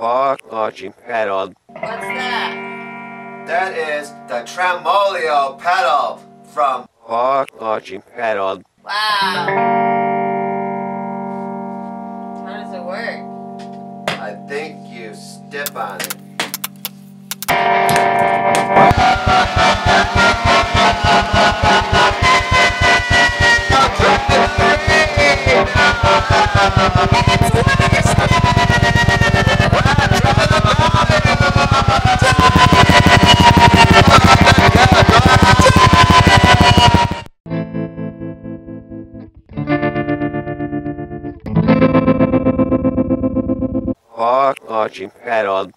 Hawk launching oh, pedal. What's that? That is the Tremolio pedal from Hawk launching oh, pedal. Wow. How does it work? I think you step on it. Ó, ótimo, Carol.